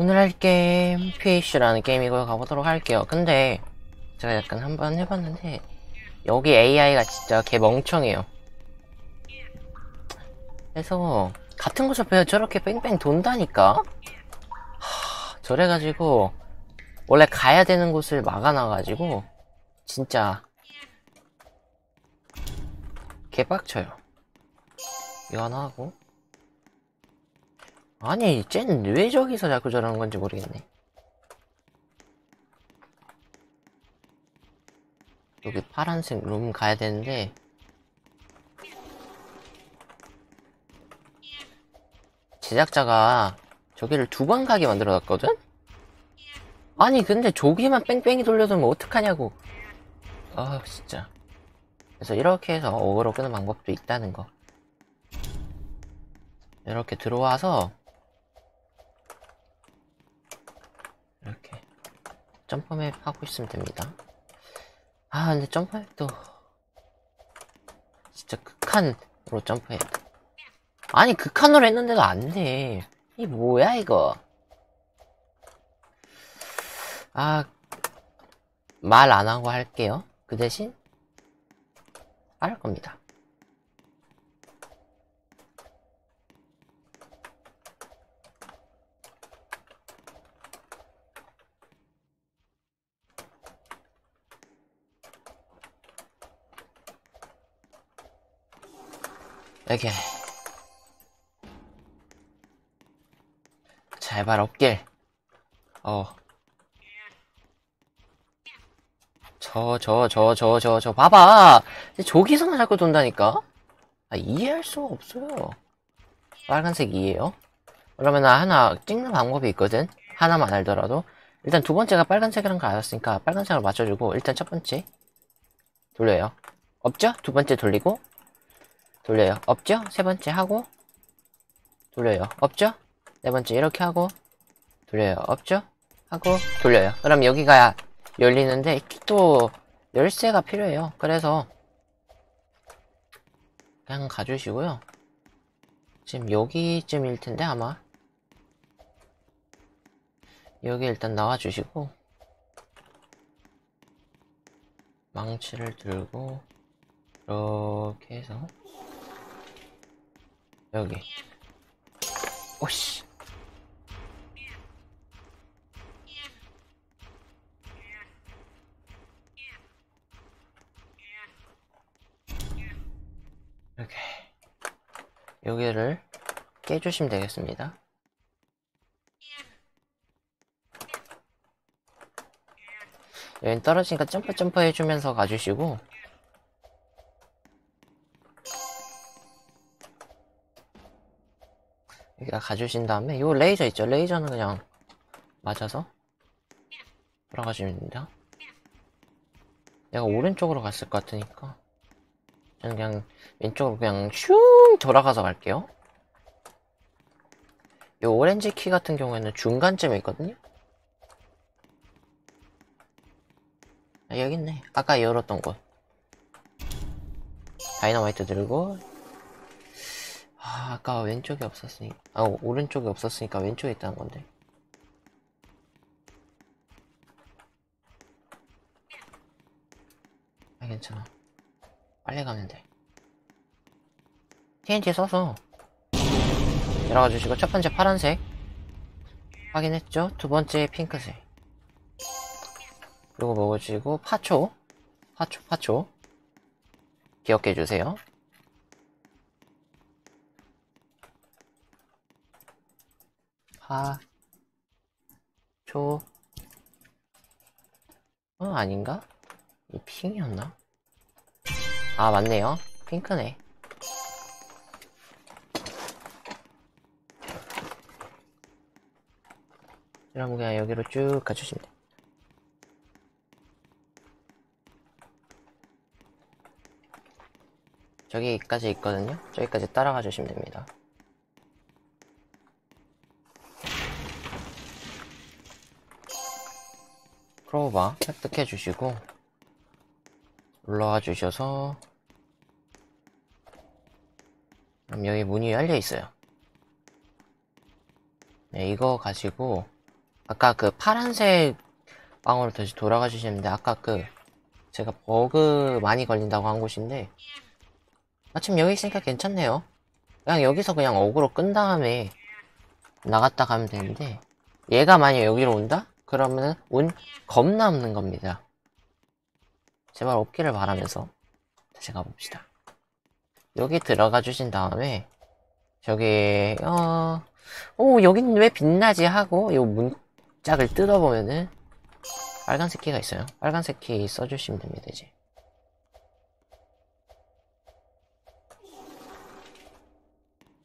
오늘 할 게임 PH라는 게임이고요. 가보도록 할게요. 근데 제가 약간 한번 해봤는데 여기 AI가 진짜 개 멍청해요. 그래서 같은 곳을 왜 저렇게 뺑뺑 돈다니까? 하, 저래가지고 원래 가야 되는 곳을 막아놔가지고 진짜 개빡쳐요. 이거 하나 하고 아니 쟤는 왜 저기서 자꾸 저러는 건지 모르겠네. 여기 파란색 룸 가야 되는데 제작자가 저기를 두 번 가게 만들어 놨거든? 아니 근데 저기만 뺑뺑이 돌려두면 어떡하냐고 아 진짜 그래서 이렇게 해서 어그로 끄는 방법도 있다는 거 이렇게 들어와서 이렇게 jump map 하고 있으면 됩니다. 아 근데 jump map도 진짜 극한으로 점프해야 돼 아니 극한으로 했는데도 안돼. 이 뭐야 이거? 아 말 안 하고 할게요. 그 대신 할 겁니다 이렇게 제발 없길 어. 저, 저, 저, 저, 저, 저, 봐봐! 저기서만 자꾸 돈다니까? 아, 이해할 수가 없어요. 빨간색이에요. 그러면 나 하나 찍는 방법이 있거든? 하나만 알더라도. 일단 두 번째가 빨간색이라는 걸 알았으니까 빨간색으로 맞춰주고, 일단 첫 번째. 돌려요. 없죠? 두 번째 돌리고, 돌려요. 없죠? 세 번째 하고, 돌려요. 없죠? 네 번째 이렇게 하고, 돌려요. 없죠? 하고, 돌려요. 그럼 여기가 열리는데, 또, 열쇠가 필요해요. 그래서, 그냥 가주시고요. 지금 여기쯤일 텐데, 아마. 여기 일단 나와주시고, 망치를 들고, 이렇게 해서, 여기. 오씨. 이렇게. 여기를 깨주시면 되겠습니다. 여기 떨어지니까 점프 점프 해주면서 가주시고 여기다 가주신 다음에 요 레이저 있죠? 레이저는 그냥 맞아서 돌아가시면 됩니다. 내가 오른쪽으로 갔을 것 같으니까 저는 그냥 왼쪽으로 그냥 슝 돌아가서 갈게요. 요 orange key 같은 경우에는 중간쯤에 있거든요. 아, 여기 있네. 아까 열었던 곳. 다이너마이트 들고 아, 아까 왼쪽이 없었으니, 아, 오른쪽이 없었으니까 왼쪽에 있다는 건데. 아, 괜찮아. 빨리 가면 돼. TNT 써서 내려가 주시고, 첫 번째 파란색. 확인했죠? 두 번째 핑크색. 그리고 먹어주시고, 파초. 파초, 파초. 기억해 주세요. 파, 초, 어, 아닌가? 이 핑이었나? 아, 맞네요. 핑크네. 그럼 그냥 여기로 쭉 가주시면 돼요. 저기까지 있거든요? 저기까지 따라가 주시면 됩니다. 크로바 획득해 주시고 올라와 주셔서 그럼 여기 문이 열려 있어요. 네, 이거 가지고 아까 그 파란색 방으로 다시 돌아가 주시는데 아까 그 제가 버그 많이 걸린다고 한 곳인데 마침 여기 있으니까 괜찮네요. 그냥 여기서 그냥 어그로 끈 다음에 나갔다 가면 되는데 얘가 만약 여기로 온다? 그러면은 운 겁나 없는 겁니다. 제발 없기를 바라면서 다시 가봅시다. 여기 들어가 주신 다음에 저기 어... 오 여긴 왜 빛나지 하고 요 문짝을 뜯어보면은 빨간색 키가 있어요. 빨간색 키 써주시면 됩니다 이제.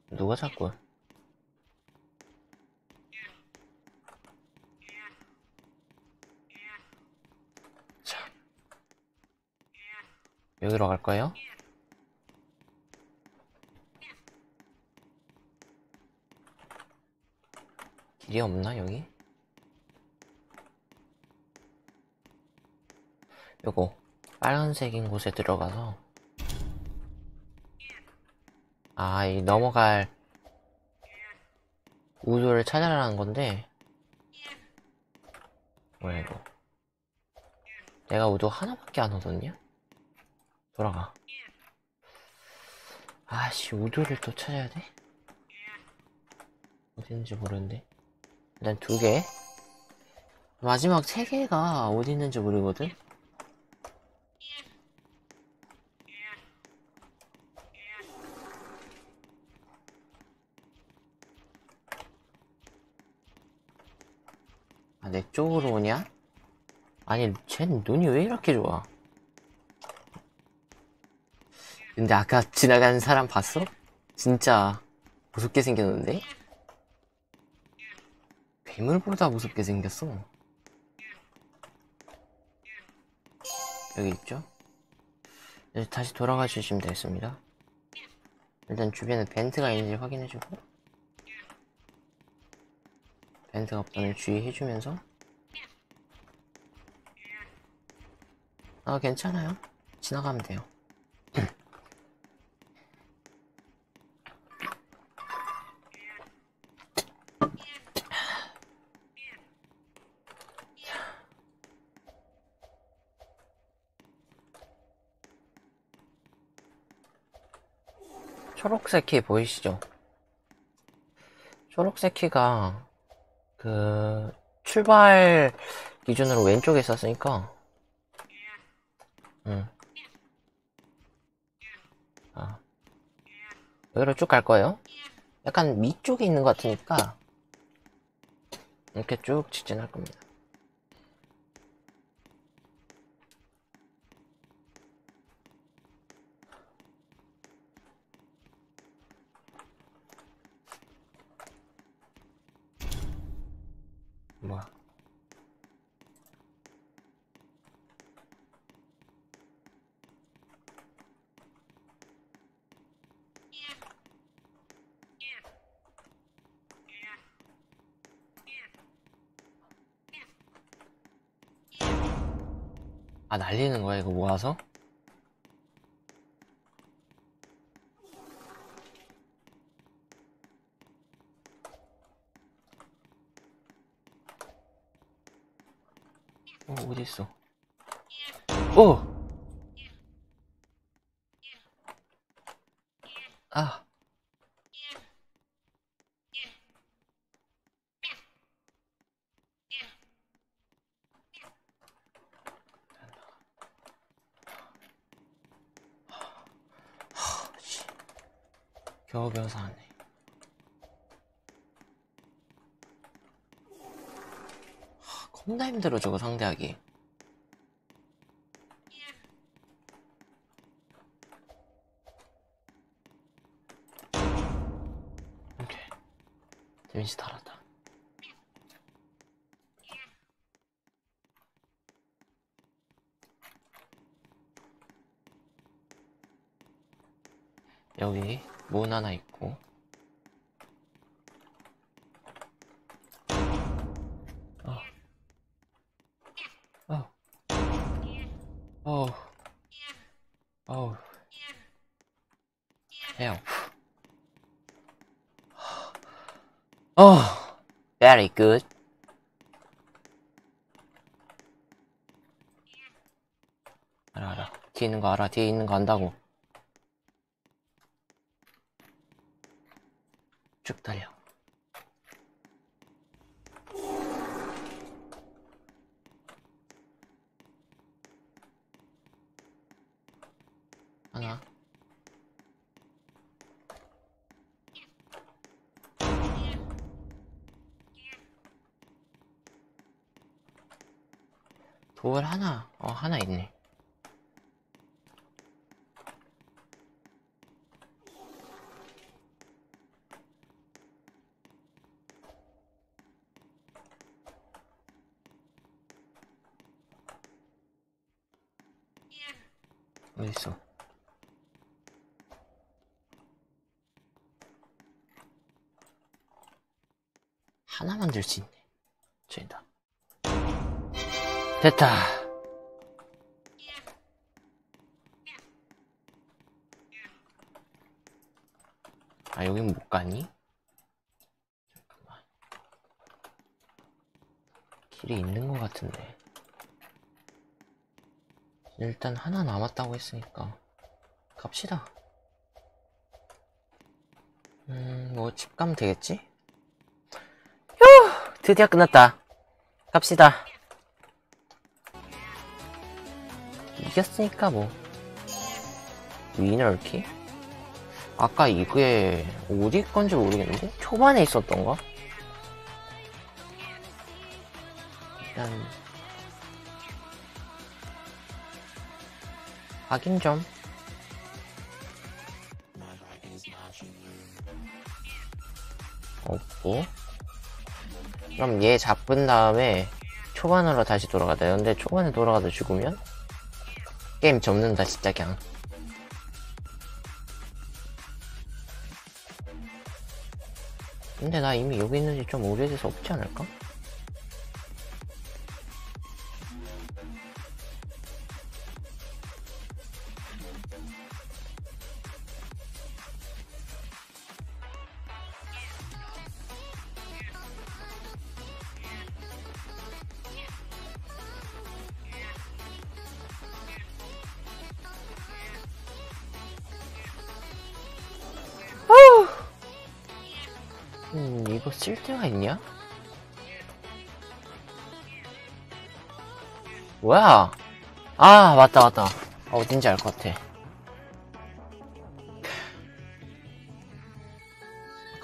누가 자꾸 여기로 갈 거예요? 길이 없나 여기? 요거 빨간색인 곳에 들어가서 아, 이 넘어갈 우도를 찾아라는 건데 뭐야 이거 내가 우도 하나밖에 안 얻었냐? 돌아가 아씨 우도를 또 찾아야 돼? 어디 있는지 모르는데 일단 두개 마지막 세 개가 어디 있는지 모르거든? 아, 내 쪽으로 오냐? 아니, 쟨 눈이 왜 이렇게 좋아? 근데 아까 지나가는 사람 봤어? 진짜 무섭게 생겼는데? 괴물보다 무섭게 생겼어. 여기 있죠? 이제 다시 돌아가 주시면 되겠습니다. 일단 주변에 벤트가 있는지 확인해주고 벤트가 없다는 주의해주면서 아 괜찮아요 지나가면 돼요 초록색 키 보이시죠? 초록색 키가 그 출발 기준으로 왼쪽에 있었으니까 응. 아. 여기로 쭉 갈 거예요. 약간 밑쪽에 있는 것 같으니까 이렇게 쭉 직진할 겁니다. 뭐야? 아, 날리는 거야, 이거 모아서? 어, 어딨어? 오! 아. 겨우 겨우 살았네. 하, 겁나 힘들어, 저거 상대하기. 오케이. 데미지 달았다. 여기 문 하나 있고 어. 어. 어. 어. Oh, very good. 알아, 알아. 뒤에 있는 거 알아. 뒤에 있는 거 안다고. 쭉 달려. 돌 하나, 어, 하나 있네. 어딨어? 하나 만들 수 있네. 됐다. 아, 여긴 못 가니? 잠깐만. 길이 있는 것 같은데. 일단 하나 남았다고 했으니까. 갑시다. 음, 뭐, 집 가면 되겠지? 휴! 드디어 끝났다. 갑시다. 이겼으니까 뭐. 위너키? 아까 이게 어디 건지 모르겠는데? 초반에 있었던가? 일단 확인 좀 없고 그럼 얘 잡은 다음에 초반으로 다시 돌아가다 근데 초반에 돌아가다 죽으면 게임 접는다 진짜 그냥 근데 나 이미 여기 있는지 좀 오래돼서 없지 않을까? 음, 이거 쓸 데가 있냐? 뭐야? 아, 맞다, 맞다. 아, 어딘지 알 것 같아.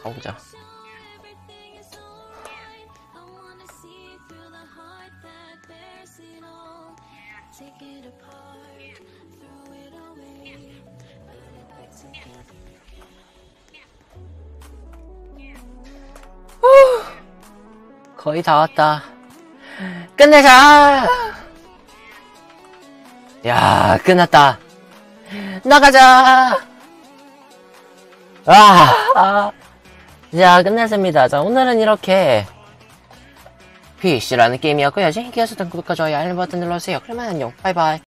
가보자. 거의 다 왔다. 끝내자! 야, 끝났다. 나가자! 아, 아. 자, 끝났습니다. 자, 오늘은 이렇게 PC라는 게임이었고요. 재밌게 하셨던 구독과 좋아요, 알림 버튼 눌러주세요. 그러면 안녕. 바이바이.